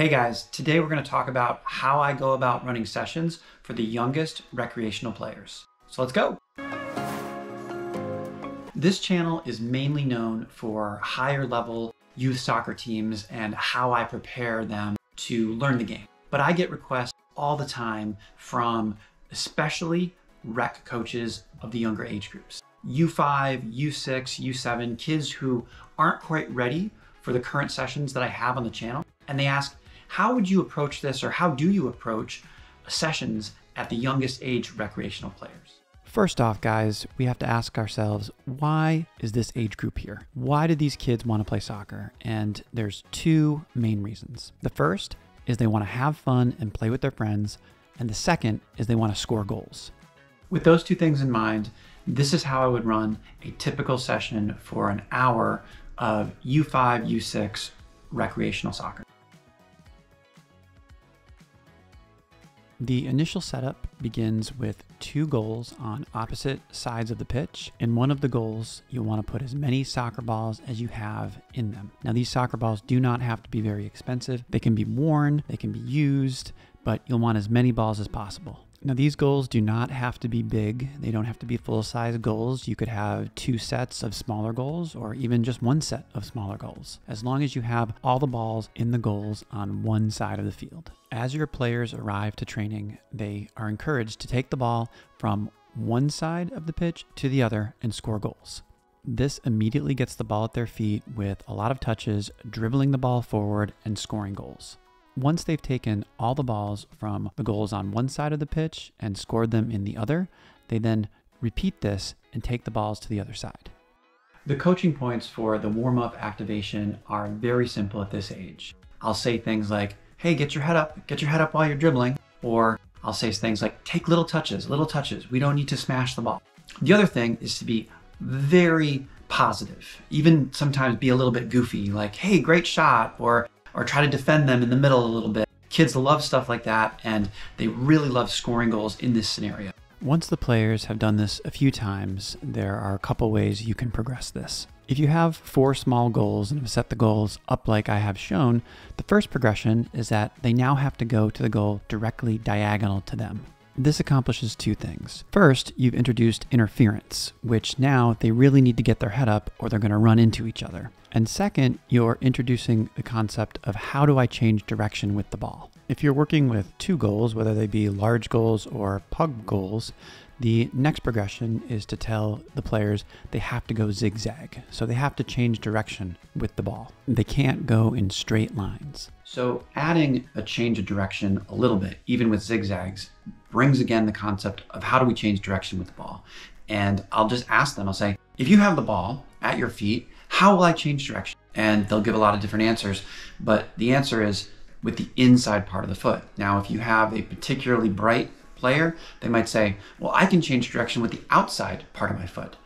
Hey guys, today we're going to talk about how I go about running sessions for the youngest recreational players. So let's go. This channel is mainly known for higher level youth soccer teams and how I prepare them to learn the game. But I get requests all the time from especially rec coaches of the younger age groups. U5, U6, U7, kids who aren't quite ready for the current sessions that I have on the channel. And they ask, how would you approach this or how do you approach sessions at the youngest age recreational players? First off, guys, we have to ask ourselves why is this age group here? Why do these kids want to play soccer? And there's two main reasons. The first is they want to have fun and play with their friends, and the second is they want to score goals. With those two things in mind, this is how I would run a typical session for an hour of U5, U6 recreational soccer. The initial setup begins with two goals on opposite sides of the pitch. In one of the goals, you'll want to put as many soccer balls as you have in them. Now, these soccer balls do not have to be very expensive. They can be worn, they can be used, but you'll want as many balls as possible. Now, these goals do not have to be big. They don't have to be full size goals. You could have two sets of smaller goals or even just one set of smaller goals, as long as you have all the balls in the goals on one side of the field. As your players arrive to training, they are encouraged to take the ball from one side of the pitch to the other and score goals. This immediately gets the ball at their feet with a lot of touches, dribbling the ball forward, and scoring goals. Once they've taken all the balls from the goals on one side of the pitch and scored them in the other, they then repeat this and take the balls to the other side. The coaching points for the warm up activation are very simple at this age. I'll say things like, hey, get your head up, get your head up while you're dribbling. Or I'll say things like, take little touches, little touches. We don't need to smash the ball. The other thing is to be very positive, even sometimes be a little bit goofy, like, hey, great shot, or or try to defend them in the middle a little bit. Kids love stuff like that, and they really love scoring goals in this scenario. Once the players have done this a few times, there are a couple ways you can progress this. If you have four small goals and have set the goals up like I have shown, the first progression is that they now have to go to the goal directly diagonal to them. This accomplishes two things. First, you've introduced interference, which now they really need to get their head up or they're going to run into each other. And second, you're introducing the concept of how do I change direction with the ball. If you're working with two goals, whether they be large goals or pug goals, the next progression is to tell the players they have to go zigzag. So they have to change direction with the ball. They can't go in straight lines. So adding a change of direction a little bit, even with zigzags, brings again the concept of how do we change direction with the ball. And I'll just ask them, I'll say, if you have the ball at your feet, how will I change direction? And they'll give a lot of different answers. But the answer is with the inside part of the foot. Now, if you have a particularly bright player, they might say, well, I can change direction with the outside part of my foot.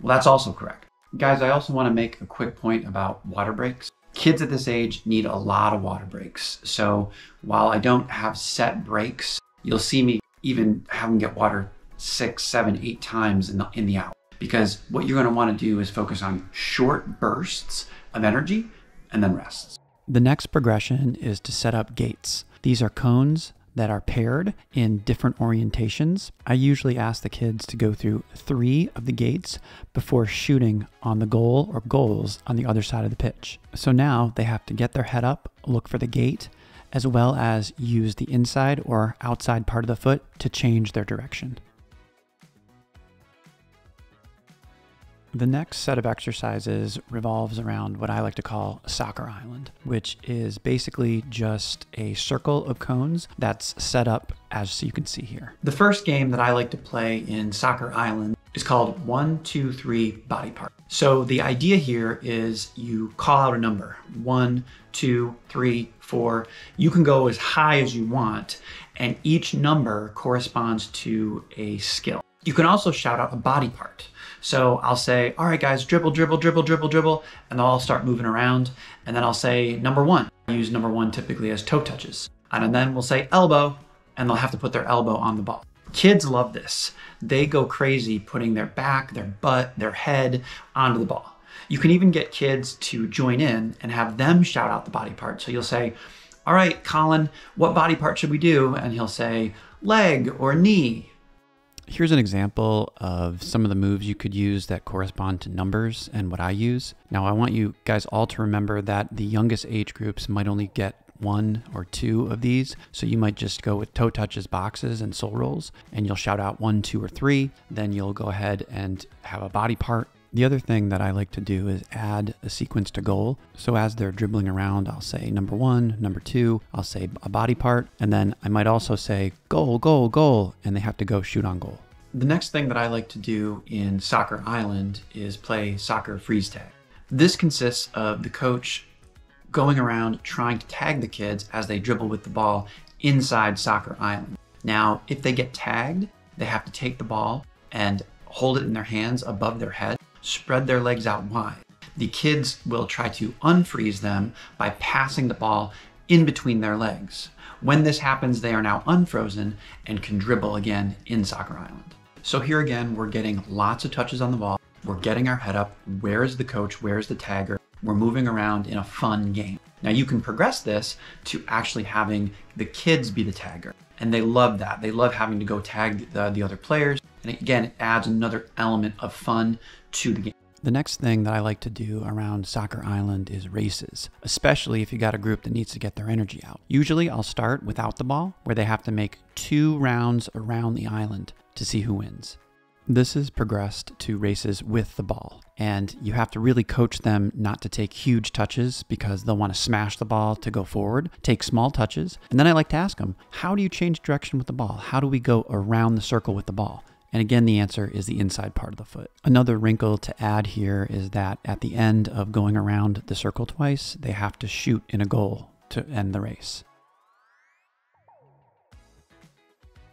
Well, that's also correct. Guys, I also want to make a quick point about water breaks. Kids at this age need a lot of water breaks. So while I don't have set breaks, you'll see me even have them get water six, seven, eight times in the, in the hour. Because what you're going to want to do is focus on short bursts of energy and then rests. The next progression is to set up gates. These are cones that are paired in different orientations. I usually ask the kids to go through three of the gates before shooting on the goal or goals on the other side of the pitch. So now they have to get their head up, look for the gate, as well as use the inside or outside part of the foot to change their direction. The next set of exercises revolves around what I like to call Soccer Island, which is basically just a circle of cones that's set up as you can see here. The first game that I like to play in Soccer Island is called one, two, three body part. So the idea here is you call out a number one, two, three, four. You can go as high as you want, and each number corresponds to a skill. You can also shout out a body part. So I'll say, all right, guys, dribble, dribble, dribble, dribble, dribble, and they'll all start moving around. And then I'll say number one. I use number one typically as toe touches. And then we'll say elbow, and they'll have to put their elbow on the ball. Kids love this. They go crazy putting their back, their butt, their head onto the ball. You can even get kids to join in and have them shout out the body part. So you'll say, All right, Colin, what body part should we do? And he'll say, leg or knee. Here's an example of some of the moves you could use that correspond to numbers and what I use. Now, I want you guys all to remember that the youngest age groups might only get one or two of these. So you might just go with toe touches, boxes, and sole rolls, and you'll shout out one, two, or three. Then you'll go ahead and have a body part. The other thing that I like to do is add a sequence to goal. So as they're dribbling around, I'll say number one, number two, I'll say a body part, and then I might also say goal, goal, goal, and they have to go shoot on goal. The next thing that I like to do in Soccer Island is play soccer freeze tag. This consists of the coach going around trying to tag the kids as they dribble with the ball inside Soccer Island. Now, if they get tagged, they have to take the ball and hold it in their hands above their head, spread their legs out wide. The kids will try to unfreeze them by passing the ball in between their legs. When this happens, they are now unfrozen and can dribble again in Soccer Island. So here again, we're getting lots of touches on the ball. We're getting our head up. Where is the coach? Where is the tagger? we're moving around in a fun game. Now you can progress this to actually having the kids be the tagger. And they love that. They love having to go tag the, the other players. And again, it adds another element of fun to the game. The next thing that I like to do around Soccer Island is races, especially if you got a group that needs to get their energy out. Usually I'll start without the ball, where they have to make two rounds around the island to see who wins. This is progressed to races with the ball, and you have to really coach them not to take huge touches because they'll want to smash the ball to go forward. Take small touches, and then I like to ask them, How do you change direction with the ball? How do we go around the circle with the ball? And again, the answer is the inside part of the foot. Another wrinkle to add here is that at the end of going around the circle twice, they have to shoot in a goal to end the race.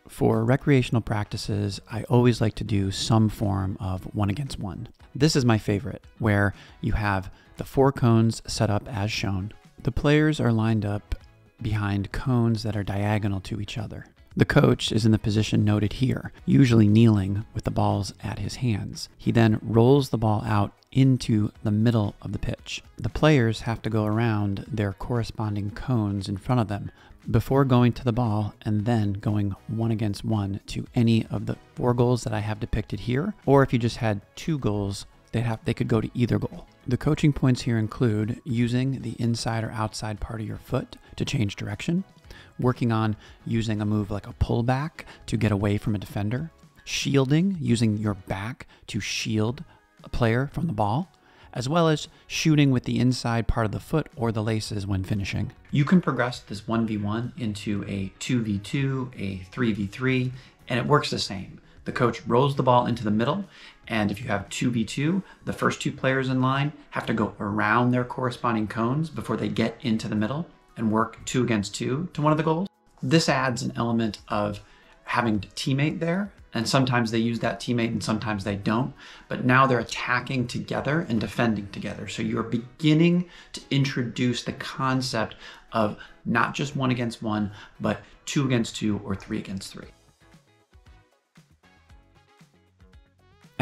For recreational practices, I always like to do some form of one against one. This is my favorite, where you have the four cones set up as shown. The players are lined up behind cones that are diagonal to each other. The coach is in the position noted here, usually kneeling with the balls at his hands. He then rolls the ball out into the middle of the pitch. The players have to go around their corresponding cones in front of them before going to the ball and then going one against one to any of the four goals that I have depicted here. Or if you just had two goals, they have they could go to either goal. The coaching points here include using the inside or outside part of your foot to change direction, working on using a move like a pullback to get away from a defender, shielding, using your back to shield a player from the ball, as well as shooting with the inside part of the foot or the laces when finishing. You can progress this 1v1 into a 2v2, a 3v3, and it works the same. The coach rolls the ball into the middle, and if you have 2v2, the first two players in line have to go around their corresponding cones before they get into the middle and work two against two to one of the goals. This adds an element of having a teammate there and sometimes they use that teammate and sometimes they don't. But now they're attacking together and defending together. So you're beginning to introduce the concept of not just one against one, but two against two or three against three.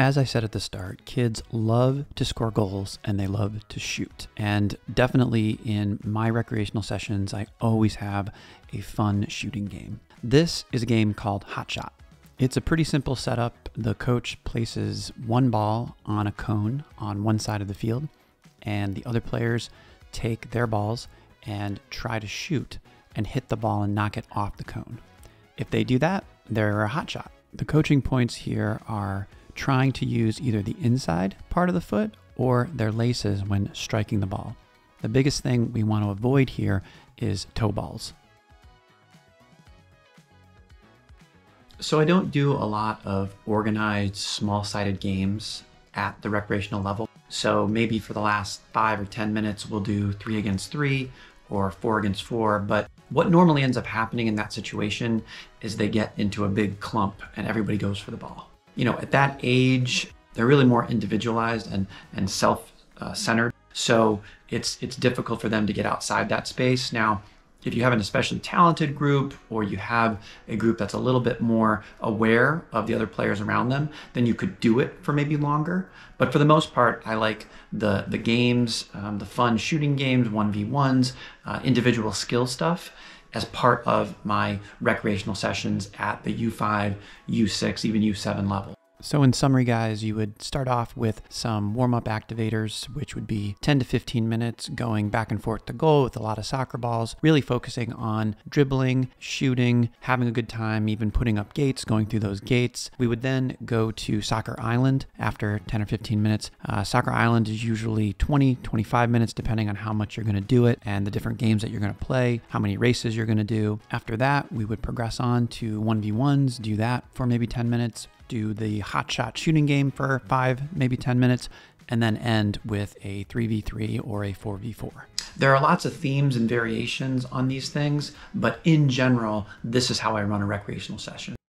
As I said at the start, kids love to score goals and they love to shoot. And definitely in my recreational sessions, I always have a fun shooting game. This is a game called Hot Shot. It's a pretty simple setup. The coach places one ball on a cone on one side of the field, and the other players take their balls and try to shoot and hit the ball and knock it off the cone. If they do that, they're a hot shot. The coaching points here are trying to use either the inside part of the foot or their laces when striking the ball. The biggest thing we want to avoid here is toe balls. So I don't do a lot of organized small-sided games at the recreational level. So maybe for the last five or 10 minutes, we'll do three against three or four against four. But what normally ends up happening in that situation is they get into a big clump and everybody goes for the ball. You know, at that age, they're really more individualized and, and self-centered. So it's, it's difficult for them to get outside that space. Now, If you have an especially talented group or you have a group that's a little bit more aware of the other players around them, then you could do it for maybe longer. But for the most part, I like the the games, um, the fun shooting games, 1v1s, uh, individual skill stuff as part of my recreational sessions at the U5, U6, even U7 level. So, in summary, guys, you would start off with some warm up activators, which would be 10 to 15 minutes going back and forth to goal with a lot of soccer balls, really focusing on dribbling, shooting, having a good time, even putting up gates, going through those gates. We would then go to Soccer Island after 10 or 15 minutes. Uh, soccer Island is usually 20, 25 minutes, depending on how much you're going to do it and the different games that you're going to play, how many races you're going to do. After that, we would progress on to 1v1s, do that for maybe 10 minutes do the hot shot shooting game for five, maybe 10 minutes, and then end with a 3v3 or a 4v4. There are lots of themes and variations on these things, but in general, this is how I run a recreational session.